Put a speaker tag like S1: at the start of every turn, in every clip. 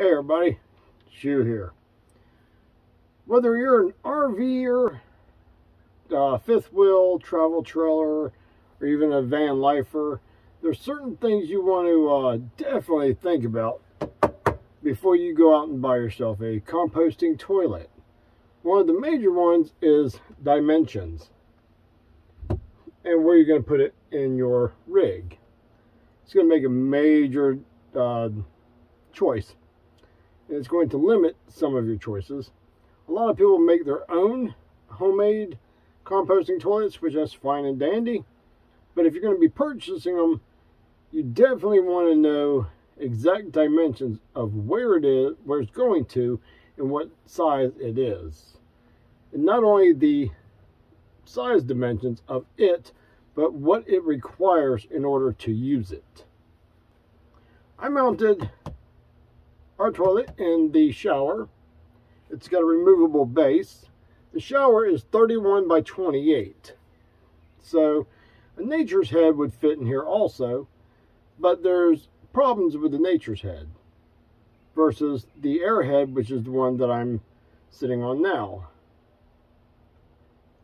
S1: Hey everybody, Shu here. Whether you're an RVer, uh, fifth wheel, travel trailer, or even a van lifer, there's certain things you want to uh, definitely think about before you go out and buy yourself a composting toilet. One of the major ones is dimensions and where you're going to put it in your rig. It's going to make a major uh, choice and it's going to limit some of your choices. A lot of people make their own homemade composting toilets, which is fine and dandy. But if you're going to be purchasing them, you definitely want to know exact dimensions of where it is, where it's going to, and what size it is. And not only the size dimensions of it, but what it requires in order to use it. I mounted our toilet and the shower. It's got a removable base. The shower is 31 by 28. So a nature's head would fit in here also, but there's problems with the nature's head versus the airhead, which is the one that I'm sitting on now.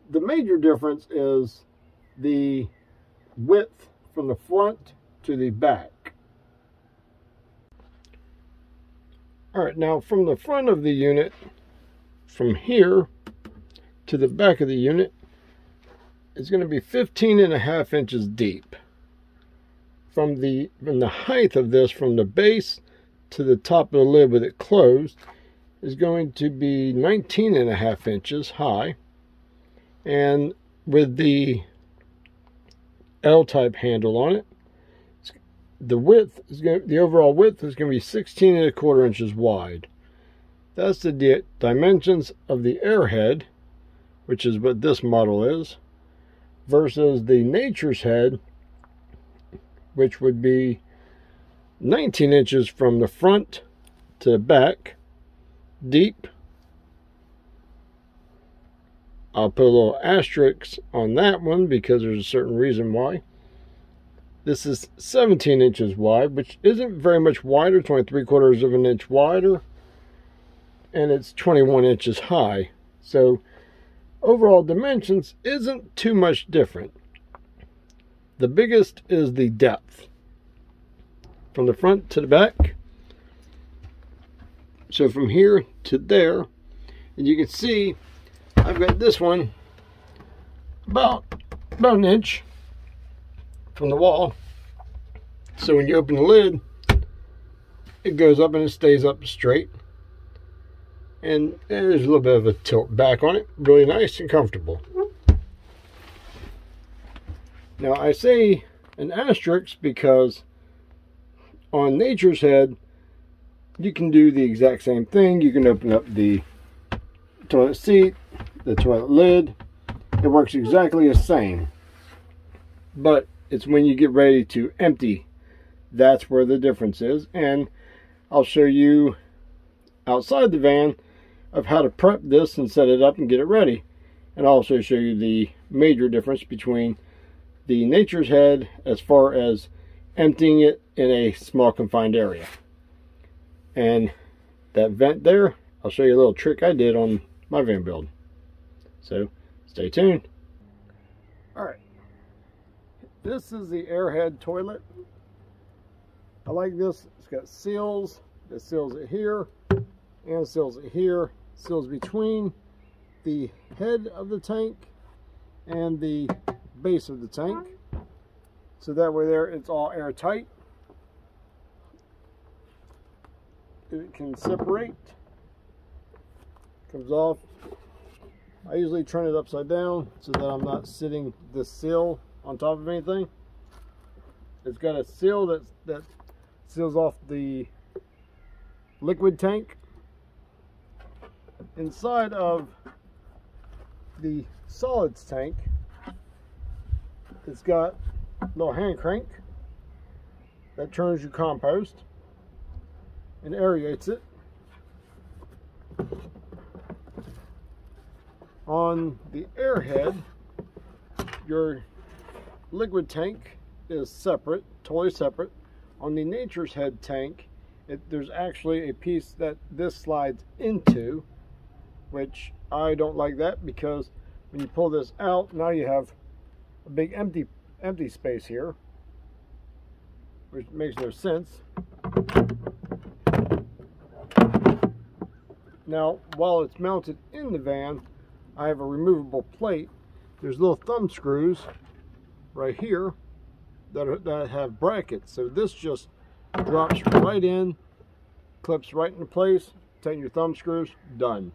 S1: The major difference is the width from the front to the back. All right, now from the front of the unit, from here to the back of the unit, is going to be 15 and a half inches deep. From the, from the height of this, from the base to the top of the lid with it closed, is going to be 19 and a half inches high. And with the L-type handle on it, the width is going to, the overall width is going to be 16 and a quarter inches wide. That's the di dimensions of the airhead, which is what this model is, versus the nature's head, which would be 19 inches from the front to the back, deep. I'll put a little asterisk on that one because there's a certain reason why. This is 17 inches wide, which isn't very much wider. It's only three quarters of an inch wider. And it's 21 inches high. So overall dimensions isn't too much different. The biggest is the depth. From the front to the back. So from here to there, and you can see I've got this one about, about an inch from the wall. So when you open the lid, it goes up and it stays up straight. And there's a little bit of a tilt back on it. Really nice and comfortable. Now I say an asterisk because on Nature's Head, you can do the exact same thing. You can open up the toilet seat, the toilet lid. It works exactly the same. But it's when you get ready to empty. That's where the difference is. And I'll show you outside the van of how to prep this and set it up and get it ready. And I'll also show you the major difference between the nature's head as far as emptying it in a small confined area. And that vent there I'll show you a little trick I did on my van build. So stay tuned this is the airhead toilet. I like this. It's got seals. It seals it here and seals it here. Seals between the head of the tank and the base of the tank. So that way there it's all airtight. It can separate. Comes off. I usually turn it upside down so that I'm not sitting the seal on top of anything. It's got a seal that, that seals off the liquid tank. Inside of the solids tank, it's got a little hand crank that turns your compost and aerates it. On the airhead, your liquid tank is separate, totally separate. On the Nature's Head tank, it, there's actually a piece that this slides into, which I don't like that because when you pull this out, now you have a big empty empty space here, which makes no sense. Now, while it's mounted in the van, I have a removable plate. There's little thumb screws right here that, are, that have brackets. So this just drops right in, clips right into place, tighten your thumb screws, done.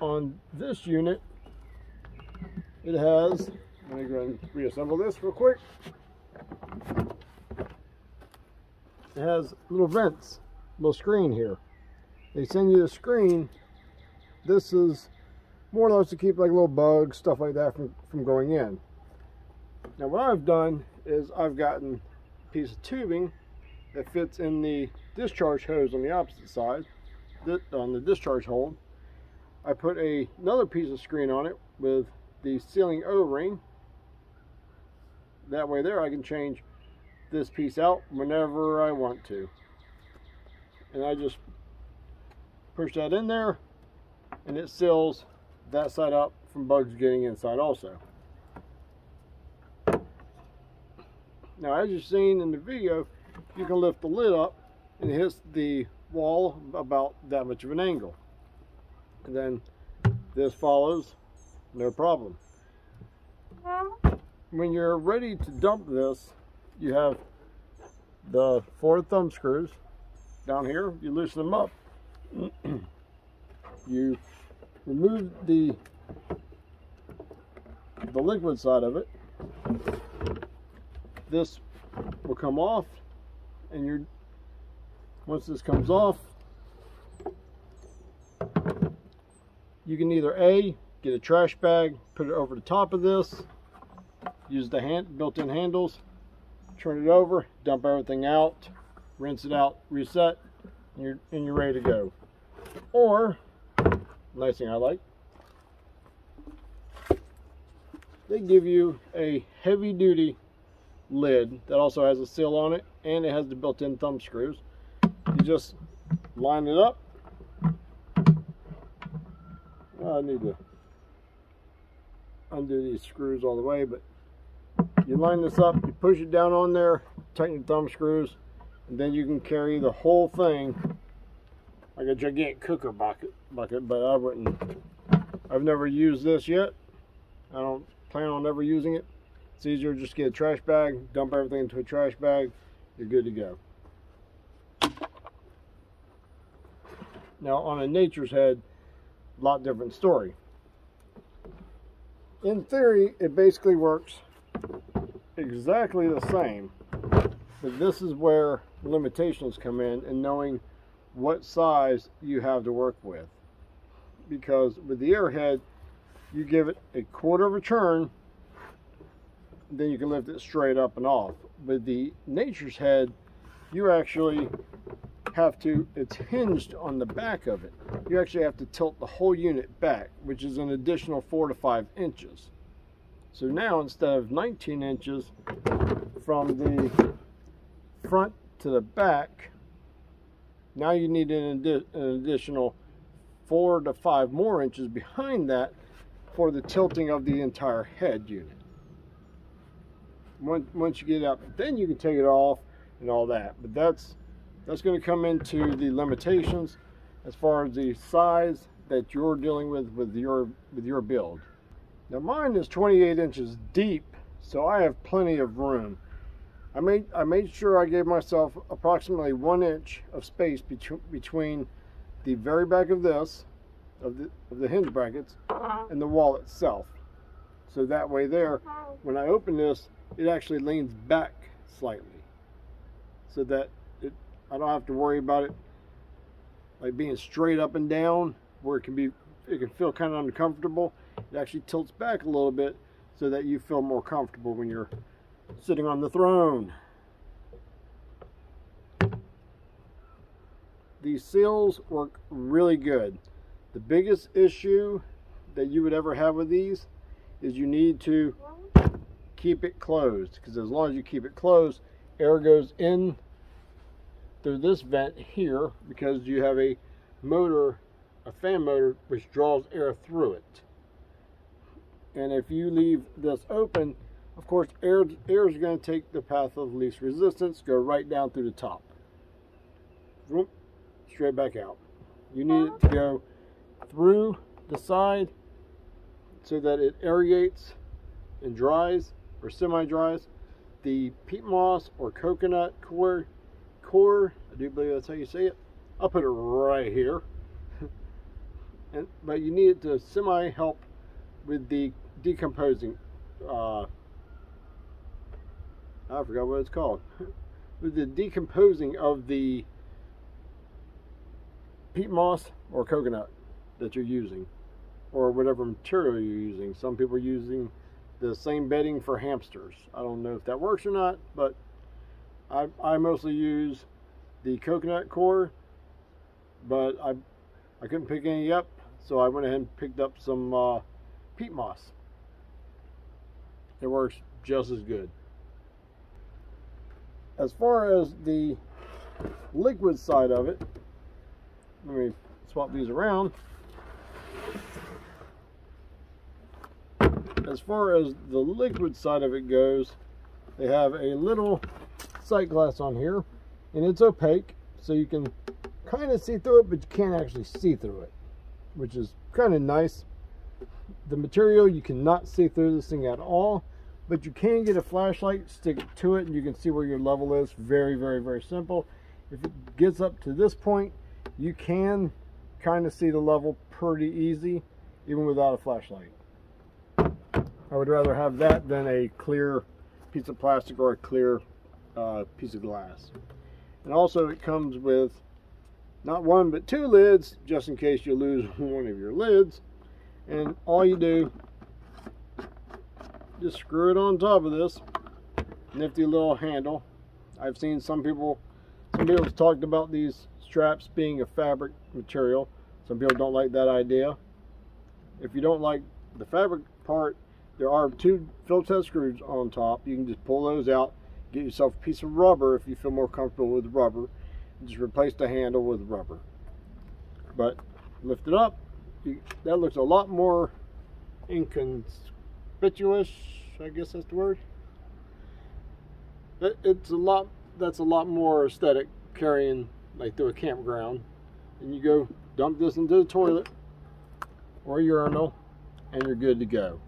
S1: On this unit, it has, let me go and reassemble this real quick. It has little vents, little screen here. They send you the screen. This is more or less to keep like little bugs, stuff like that from, from going in. Now what I've done is I've gotten a piece of tubing that fits in the discharge hose on the opposite side, on the discharge hole. I put a, another piece of screen on it with the sealing O-ring. That way there I can change this piece out whenever I want to. And I just push that in there and it seals that side up from bugs getting inside also. Now as you've seen in the video, you can lift the lid up and it hits the wall about that much of an angle. And then this follows, no problem. When you're ready to dump this, you have the four thumb screws down here. You loosen them up. you remove the the liquid side of it. This will come off and you're once this comes off you can either a get a trash bag put it over the top of this use the hand built-in handles turn it over dump everything out rinse it out reset and you're and you're ready to go. Or nice thing I like they give you a heavy duty lid that also has a seal on it and it has the built-in thumb screws. You just line it up. I need to undo these screws all the way, but you line this up, you push it down on there, tighten your thumb screws, and then you can carry the whole thing like a gigantic cooker bucket, bucket but I wouldn't, I've never used this yet. I don't plan on ever using it. It's easier just get a trash bag, dump everything into a trash bag, you're good to go. Now on a nature's head, a lot different story. In theory, it basically works exactly the same, but this is where limitations come in and knowing what size you have to work with. Because with the airhead, you give it a quarter of a turn then you can lift it straight up and off. With the Nature's Head, you actually have to, it's hinged on the back of it. You actually have to tilt the whole unit back, which is an additional four to five inches. So now instead of 19 inches from the front to the back, now you need an, an additional four to five more inches behind that for the tilting of the entire head unit. Once, once you get it up then you can take it off and all that but that's that's going to come into the limitations as far as the size that you're dealing with with your with your build. Now mine is 28 inches deep so I have plenty of room I made I made sure I gave myself approximately one inch of space between between the very back of this of the, of the hinge brackets uh-huh. and the wall itself. So that way there uh-huh. when I open this it actually leans back slightly. So that it I don't have to worry about it like being straight up and down where it can be it can feel kind of uncomfortable. It actually tilts back a little bit so that you feel more comfortable when you're sitting on the throne these seals work really good the biggest issue that you would ever have with these is you need to keep it closed because as long as you keep it closed, air goes in through this vent here because you have a motor, a fan motor, which draws air through it. And if you leave this open, of course, air, air is going to take the path of least resistance, go right down through the top. Straight back out. You need it to go through the side so that it aerates and dries or semi-dries. The peat moss or coconut core, core, I do believe that's how you say it. I'll put it right here. and, but you need it to semi help with the decomposing. Uh, I forgot what it's called. the decomposing of the peat moss or coconut that you're using or whatever material you're using. Some people are using the same bedding for hamsters. I don't know if that works or not, but I, I mostly use the coconut core, but I, I couldn't pick any up, so I went ahead and picked up some uh, peat moss. It works just as good. As far as the liquid side of it, let me swap these around. As far as the liquid side of it goes, they have a little sight glass on here, and it's opaque, so you can kind of see through it, but you can't actually see through it, which is kind of nice. The material, you cannot see through this thing at all, but you can get a flashlight, stick it to it, and you can see where your level is. Very, very, very simple. If it gets up to this point, you can kind of see the level pretty easy, even without a flashlight. I would rather have that than a clear piece of plastic or a clear uh, piece of glass. And also it comes with not one but two lids just in case you lose one of your lids. And all you do, just screw it on top of this nifty little handle. I've seen some people, some people have talked about these straps being a fabric material. Some people don't like that idea. If you don't like the fabric part, there are two Phillips head screws on top. You can just pull those out, get yourself a piece of rubber if you feel more comfortable with rubber. Just replace the handle with rubber. But lift it up. That looks a lot more inconspicuous, I guess that's the word. It, it's a lot, that's a lot more aesthetic carrying like through a campground. And you go dump this into the toilet or urinal and you're good to go.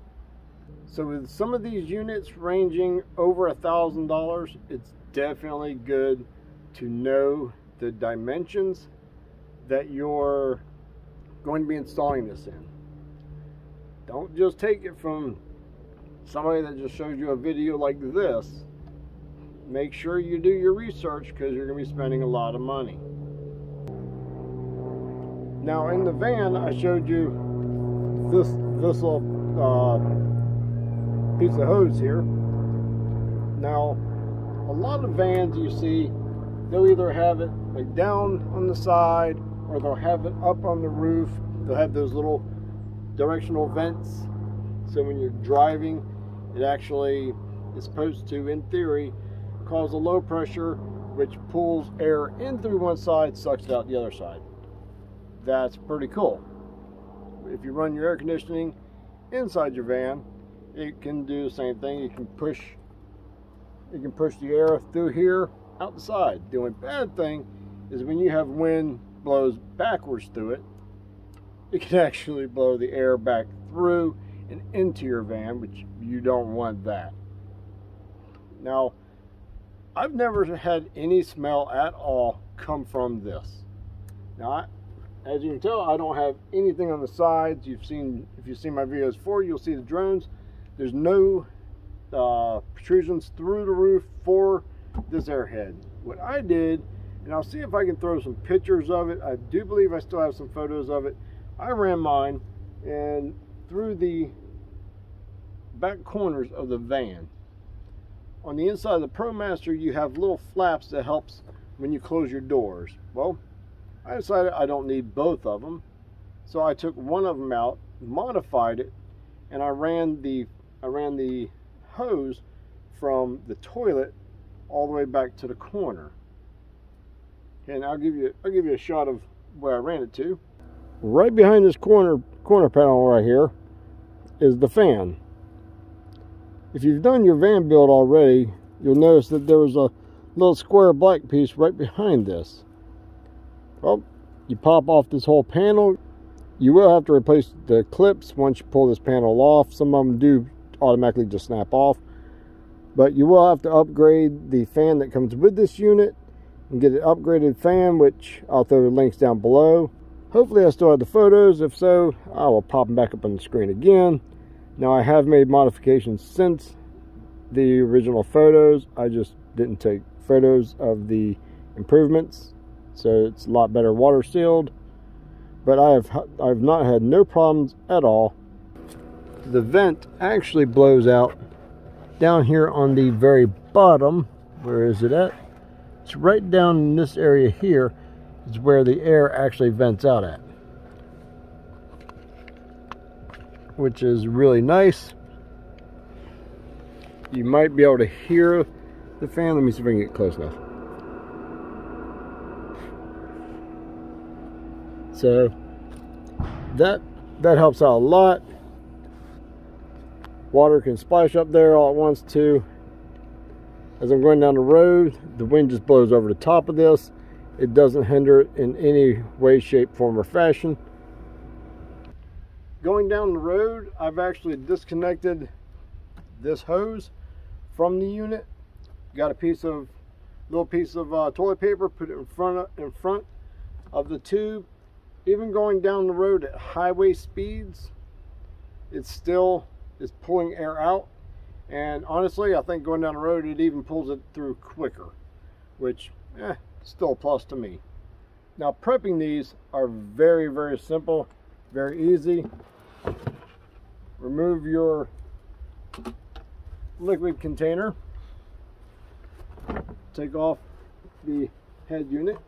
S1: So with some of these units ranging over a thousand dollars, it's definitely good to know the dimensions that you're going to be installing this in. Don't just take it from somebody that just shows you a video like this. Make sure you do your research because you're going to be spending a lot of money. Now in the van, I showed you this this little uh, piece of hose here. Now, a lot of vans you see, they'll either have it like down on the side or they'll have it up on the roof. They'll have those little directional vents. So when you're driving, it actually is supposed to, in theory, cause a low pressure which pulls air in through one side, sucks it out the other side. That's pretty cool. If you run your air conditioning inside your van, it can do the same thing. You can push you can push the air through here out the side. The only bad thing is when you have wind blows backwards through it, it can actually blow the air back through and into your van, which you don't want that. Now, I've never had any smell at all come from this. Now, I, as you can tell, I don't have anything on the sides. You've seen, if you've seen my videos before, you'll see the drones. There's no uh, protrusions through the roof for this airhead. What I did, and I'll see if I can throw some pictures of it. I do believe I still have some photos of it. I ran mine and through the back corners of the van. On the inside of the ProMaster, you have little flaps that helps when you close your doors. Well, I decided I don't need both of them. So I took one of them out, modified it, and I ran the I ran the hose from the toilet all the way back to the corner. and I'll give you I'll give you a shot of where I ran it to. Right behind this corner corner panel right here is the fan. If you've done your van build already, you'll notice that there was a little square black piece right behind this. Well, you pop off this whole panel. You will have to replace the clips once you pull this panel off. Some of them do automatically just snap off. But you will have to upgrade the fan that comes with this unit and get an upgraded fan, which I'll throw the links down below. Hopefully I still have the photos. If so, I will pop them back up on the screen again. Now I have made modifications since the original photos. I just didn't take photos of the improvements. So it's a lot better water sealed. But I have I've not had no problems at all. The vent actually blows out down here on the very bottom. Where is it at? It's right down in this area here is where the air actually vents out at. Which is really nice. You might be able to hear the fan. Let me see if I can get close enough. So that that helps out a lot. Water can splash up there all at once too. As I'm going down the road, the wind just blows over the top of this it doesn't hinder it in any way, shape, form, or fashion. Going down the road, I've actually disconnected this hose from the unit. Got a piece of little piece of uh, toilet paper, put it in front of, in front of the tube. Even going down the road at highway speeds, it still is pulling air out. And honestly, I think going down the road, it even pulls it through quicker, which, eh, still a plus to me. Now prepping these are very, very simple, very easy. Remove your liquid container. Take off the head unit.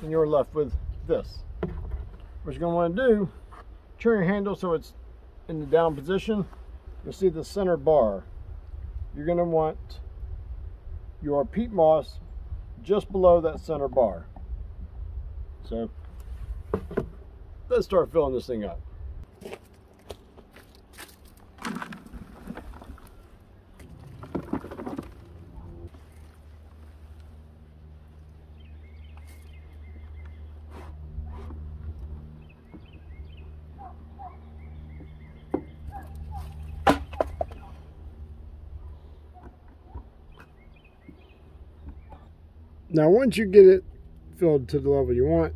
S1: And you're left with this. What you're going to want to do, turn your handle so it's in the down position. You'll see the center bar. You're going to want your peat moss just below that center bar. So let's start filling this thing up. Now once you get it filled to the level you want,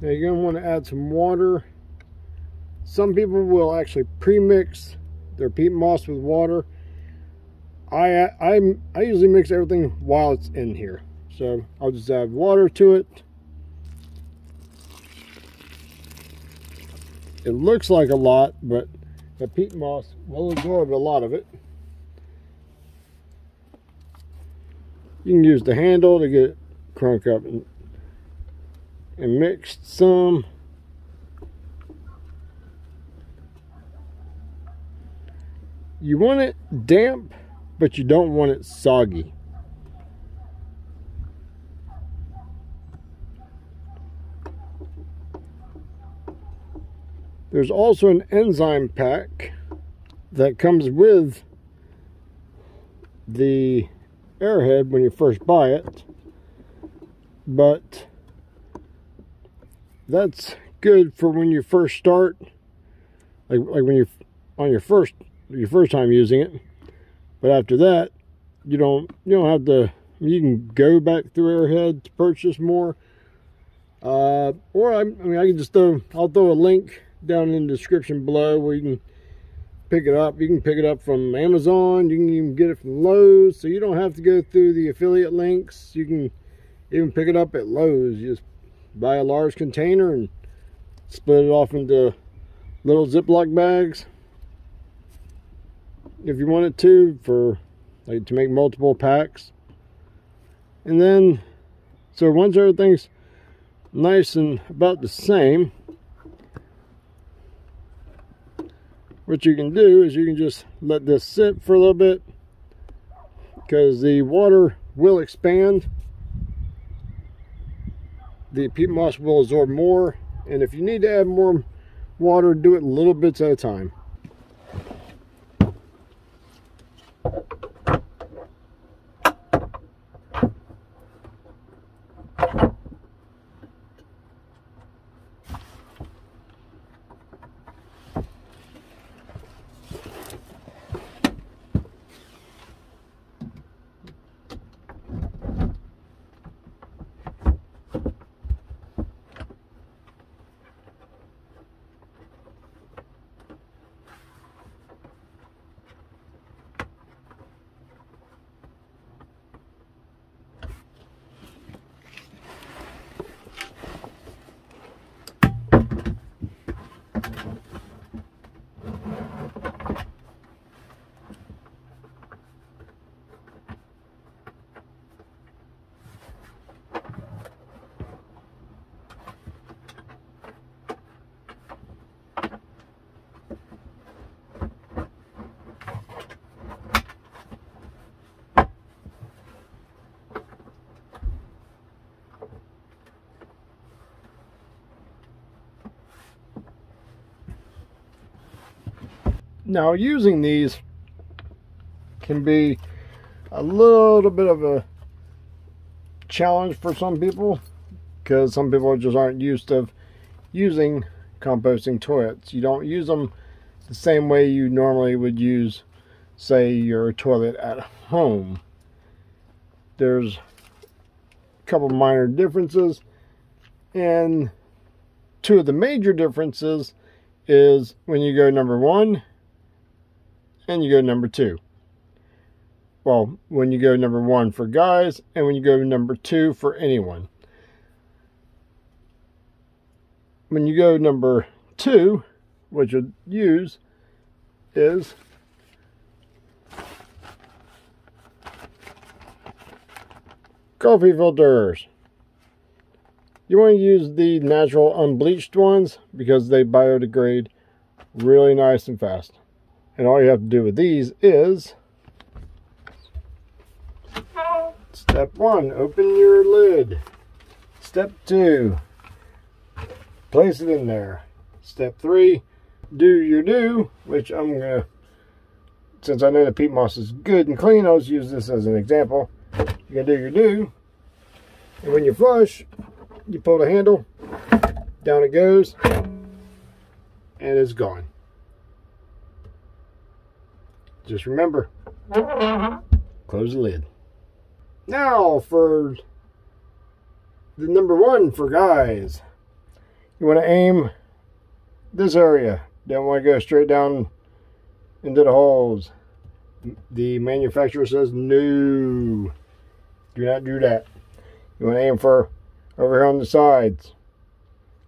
S1: now you're going to want to add some water. Some people will actually pre-mix their peat moss with water. I, I, I usually mix everything while it's in here. So I'll just add water to it. It looks like a lot, but the peat moss will absorb a lot of it. You can use the handle to get it crunk up and, and mixed some. You want it damp, but you don't want it soggy. There's also an enzyme pack that comes with the airhead when you first buy it but that's good for when you first start. Like, like when you're on your first your first time using it. But after that you don't you don't have to you can go back through airhead to purchase more. Uh, or I, I mean I can just throw I'll throw a link down in the description below where you can pick it up. You can pick it up from Amazon. You can even get it from Lowe's. So you don't have to go through the affiliate links. You can even pick it up at Lowe's. You just buy a large container and split it off into little Ziploc bags. If you wanted to, for like to make multiple packs. And then, so once everything's nice and about the same, what you can do is you can just let this sit for a little bit because the water will expand. The peat moss will absorb more. And if you need to add more water, do it little bits at a time. Now using these can be a little bit of a challenge for some people because some people just aren't used to using composting toilets. You don't use them the same way you normally would use say your toilet at home. There's a couple minor differences and two of the major differences is when you go number one and you go number two. Well, when you go number one for guys, and when you go number two for anyone. When you go number two, what you'll use is coffee filters. You want to use the natural unbleached ones because they biodegrade really nice and fast. And all you have to do with these is step one, open your lid. Step two, place it in there. Step three, do your do, which I'm gonna, since I know the peat moss is good and clean, I'll just use this as an example. You're gonna do your do, and when you flush, you pull the handle, down it goes, and it's gone. Just remember, close the lid. Now for the number one for guys. You want to aim this area. Don't want to go straight down into the holes. The manufacturer says no. Do not do that. You want to aim for over here on the sides.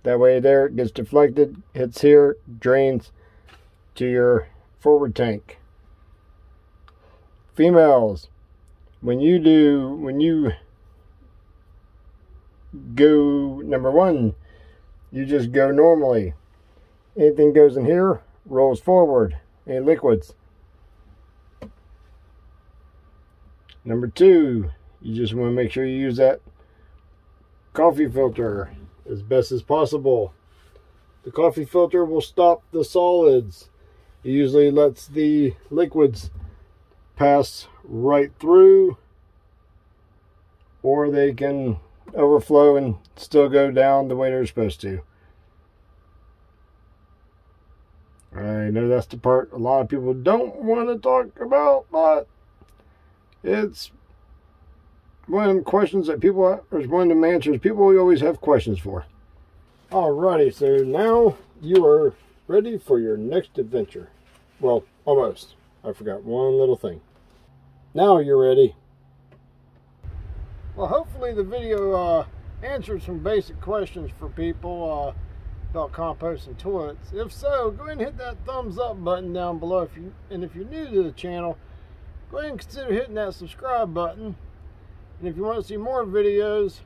S1: That way there it gets deflected, hits here, drains to your forward tank females when you do when you go number one you just go normally. Anything goes in here rolls forward. Any liquids? Number two you just want to make sure you use that coffee filter as best as possible. The coffee filter will stop the solids. It usually lets the liquids pass right through or they can overflow and still go down the way they're supposed to. I know that's the part a lot of people don't want to talk about, but it's one of the questions that people, or one of the answers people always have questions for. Alrighty, so now you are ready for your next adventure. Well, almost. I forgot one little thing. Now you're ready. Well, hopefully the video uh, answered some basic questions for people uh, about composting toilets. If so, go ahead and hit that thumbs up button down below. If you And if you're new to the channel, go ahead and consider hitting that subscribe button. And if you want to see more videos,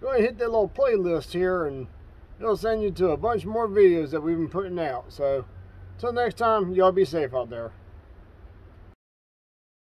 S1: go ahead and hit that little playlist here and it'll send you to a bunch more videos that we've been putting out. So, until next time, y'all be safe out there.